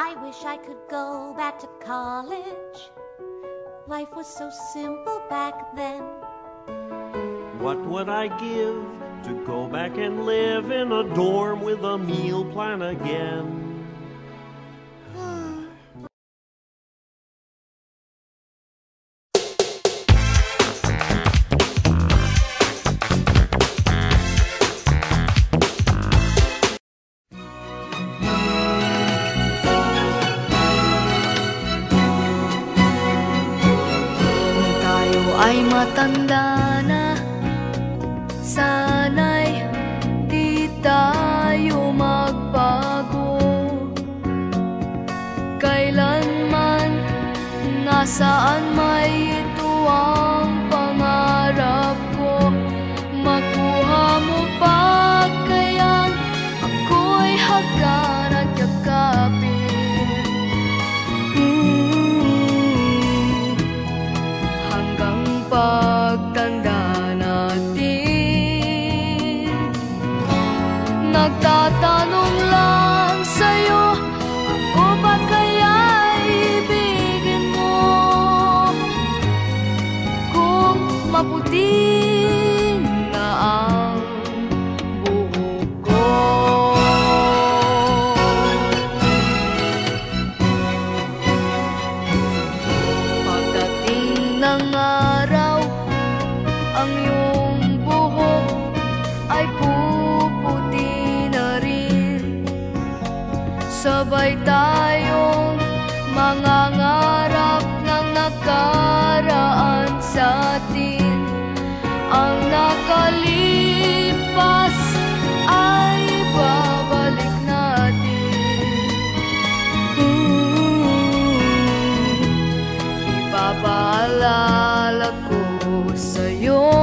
I wish I could go back to college. Life was so simple back then. What would I give to go back and live in a dorm with a meal plan again? Ay matanda na. Sana'y di tayo magbago. Kailanman nasaan may ay puputi na rin. Sabay tayong mangangarap ng nakaraan sa atin. Ang nakalipas ay babalik natin. Mm. Ipapaalala ko sa'yo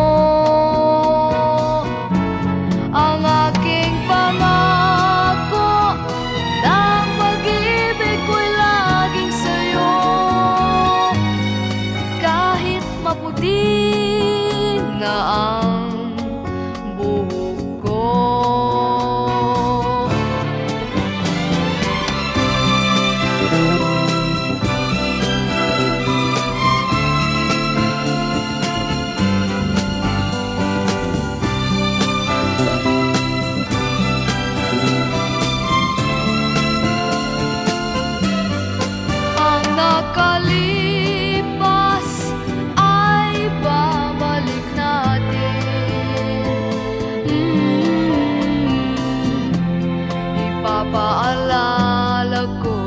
na ang Papaalala ko.